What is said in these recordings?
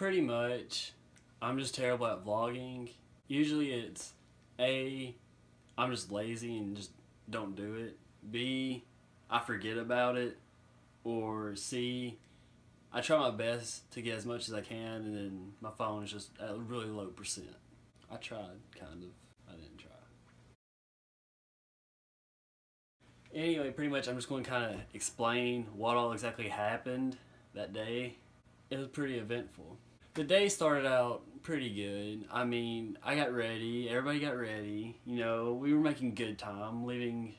Pretty much. I'm just terrible at vlogging. Usually it's A, I'm just lazy and just don't do it. B, I forget about it. Or C, I try my best to get as much as I can and then my phone is just at a really low percent. I tried, kind of. I didn't try. Anyway, pretty much I'm just going to kind of explain what all exactly happened that day. It was pretty eventful. The day started out pretty good. I mean, I got ready, everybody got ready. You know, we were making good time, leaving,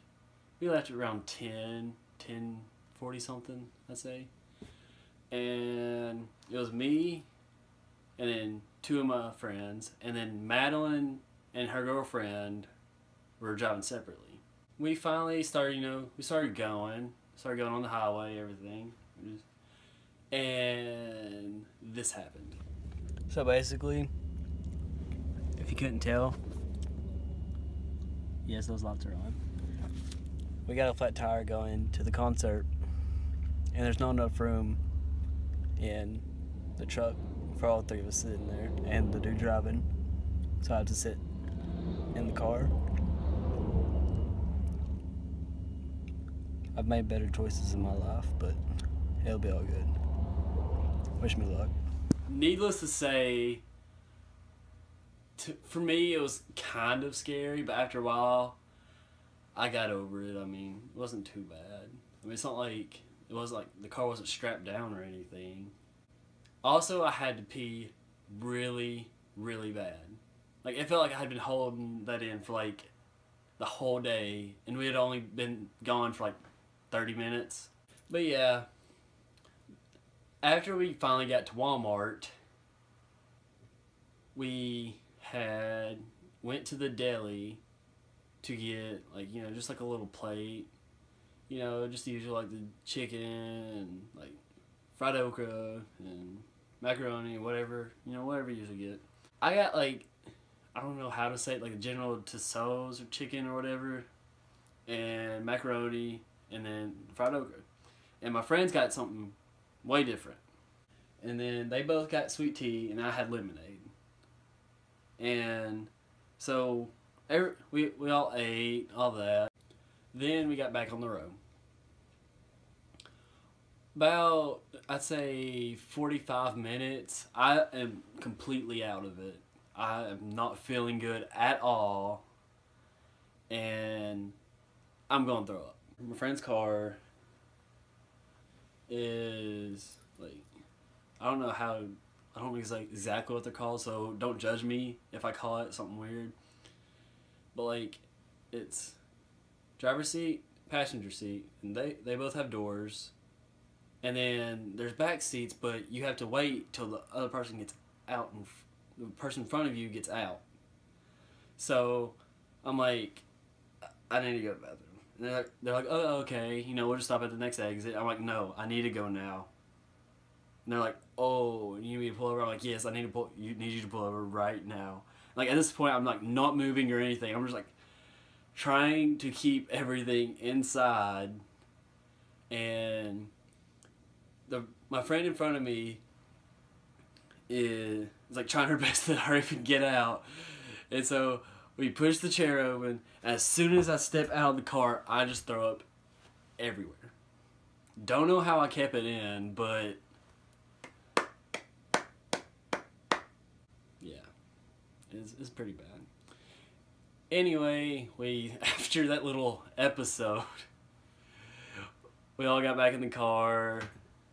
we left around 10, 10, 40 something, I'd say. And it was me, and then two of my friends, and then Madeline and her girlfriend were driving separately. We finally started, you know, we started going, started going on the highway, everything. And this happened. So basically, if you couldn't tell, yes, those lights are on. We got a flat tire going to the concert, and there's not enough room in the truck for all three of us sitting there and the dude driving. So I had to sit in the car. I've made better choices in my life, but it'll be all good. Wish me luck. Needless to say, to, for me it was kind of scary, but after a while, I got over it. I mean, it wasn't too bad. I mean, it's not like it wasn't like the car wasn't strapped down or anything. Also, I had to pee really, really bad. Like it felt like I had been holding that in for like the whole day, and we had only been gone for like 30 minutes. But yeah, after we finally got to Walmart, we had went to the deli to get like you know just like a little plate, you know just the usual like the chicken and like fried okra and macaroni whatever you know whatever you usually get. I got like I don't know how to say it like a general Tussauds or chicken or whatever, and macaroni and then fried okra, and my friends got something way different. And then they both got sweet tea, and I had lemonade. And so every, we, we all ate, all that. Then we got back on the road. About, I'd say 45 minutes, I am completely out of it. I am not feeling good at all. And I'm going to throw up. My friend's car is like I don't know how I don't know exactly what they're called, so don't judge me if I call it something weird. But like it's driver seat, passenger seat, and they they both have doors. And then there's back seats, but you have to wait till the other person gets out and the person in front of you gets out. So I'm like I need to go to the bathroom. They're like, they're like, oh, okay, you know, we'll just stop at the next exit. I'm like, no, I need to go now. And they're like, oh, you need me to pull over? I'm like, yes, I need to pull. You need you to pull over right now. Like at this point, I'm like not moving or anything. I'm just like trying to keep everything inside. And the my friend in front of me is like trying her best to hurry up and get out. And so we push the chair open. As soon as I step out of the car, I just throw up everywhere. Don't know how I kept it in, but yeah, it's, it's pretty bad. Anyway, we after that little episode, we all got back in the car,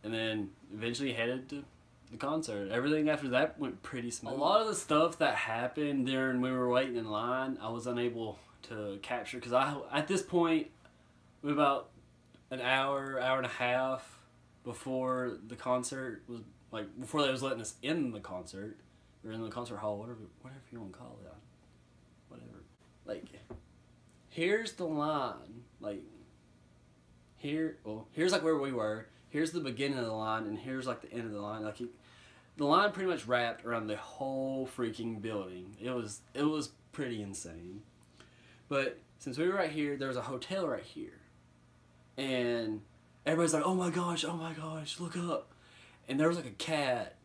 and then eventually headed to the concert. Everything after that went pretty smooth. A lot of the stuff that happened during we were waiting in line, I was unable to capture because I at this point we about an hour, hour and a half before the concert was like before they was letting us in the concert or in the concert hall, whatever whatever you want to call it, whatever. Like here's the line, like here. Well, here's like where we were here's the beginning of the line and here's like the end of the line. Like he, the line pretty much wrapped around the whole freaking building. It was it was pretty insane. But since we were right here there was a hotel right here. And everybody's like oh my gosh oh my gosh look up. And there was like a cat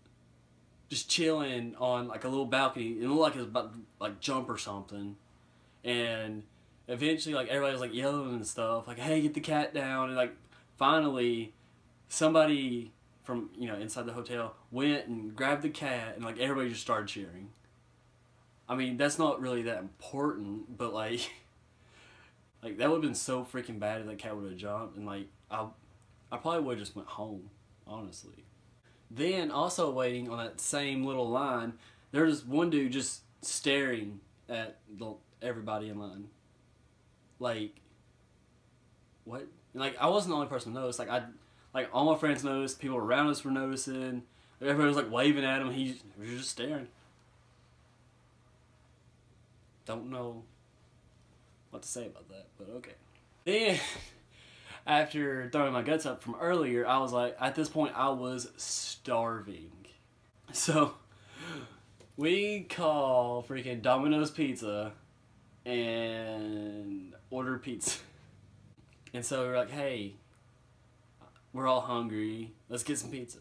just chilling on like a little balcony. It looked like it was about to, like jump or something, and eventually like everybody was like yelling and stuff, like hey get the cat down, and like finally somebody from you know inside the hotel went and grabbed the cat, and like everybody just started cheering. I mean that's not really that important, but like. Like that would have been so freaking bad if that cat would have jumped, and like I, I probably would have just went home, honestly. Then also waiting on that same little line, there's one dude just staring at the everybody in line. Like, what? Like I wasn't the only person to notice. Like I, like all my friends noticed. People around us were noticing. Everybody was like waving at him. He was just staring. Don't know what to say about that, but okay. Then, after throwing my guts up from earlier, I was like, at this point, I was starving. So, we call freaking Domino's Pizza and order pizza. And so we're like, hey, we're all hungry. Let's get some pizza.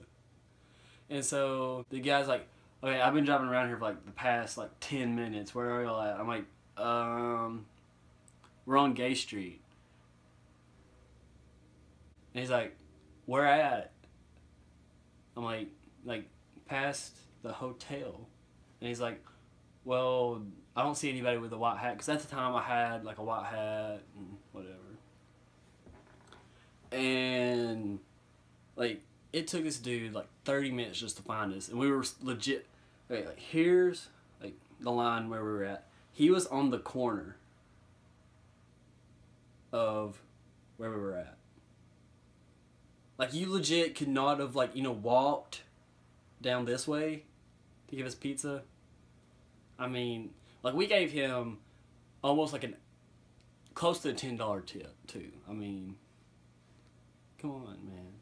And so the guy's like, okay, I've been driving around here for like the past like 10 minutes. Where are y'all at? I'm like, um, we're on Gay Street. And he's like, where at? I'm like, like, past the hotel. And he's like, well, I don't see anybody with a white hat. Because at the time I had, like, a white hat and whatever. And, like, it took this dude, like, 30 minutes just to find us. And we were legit, okay, like, here's, like, the line where we were at. He was on the corner of where we were at. Like you legit could not have like you know walked down this way to give us pizza. I mean, like we gave him almost like an close to a ten dollar tip too. I mean, come on, man.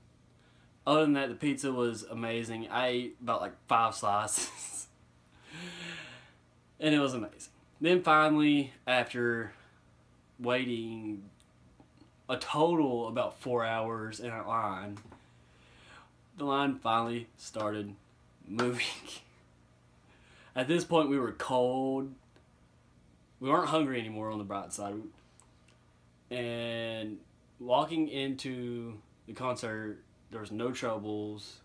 Other than that, the pizza was amazing. I ate about like five slices, and it was amazing. Then finally, after waiting a total about four hours in a line. The line finally started moving. At this point, we were cold. We weren't hungry anymore on the bright side. And walking into the concert, there was no troubles.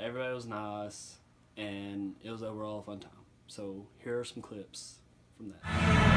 Everybody was nice. And it was overall a fun time. So here are some clips from that.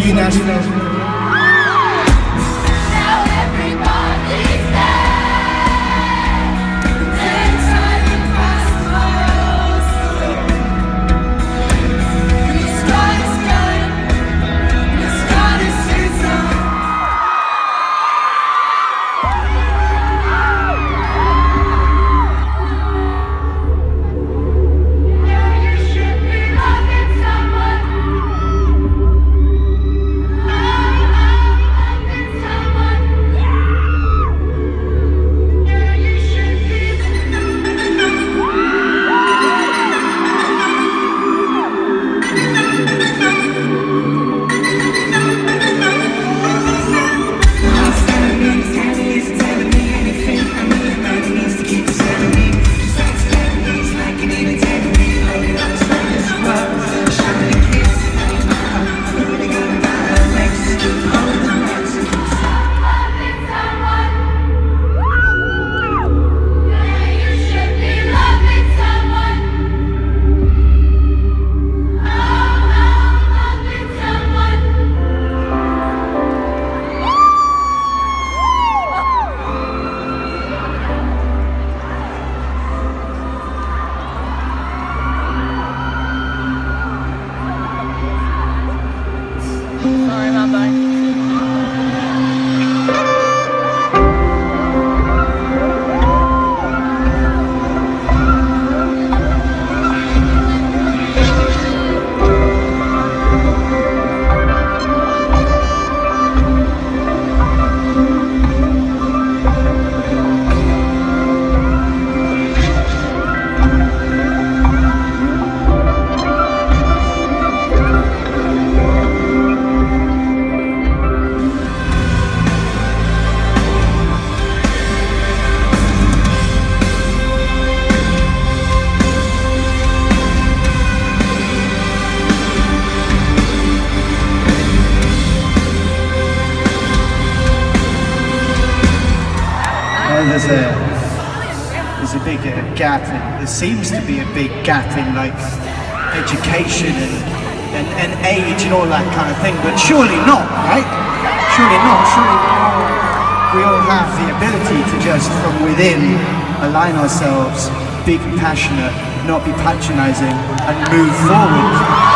You, National. There's there's a big uh, gap, and there seems to be a big gap in like education and, and, and age and all that kind of thing, but surely not, right? Surely not. Surely we all, we all have the ability to just from within align ourselves, be compassionate, not be patronizing, and move forward.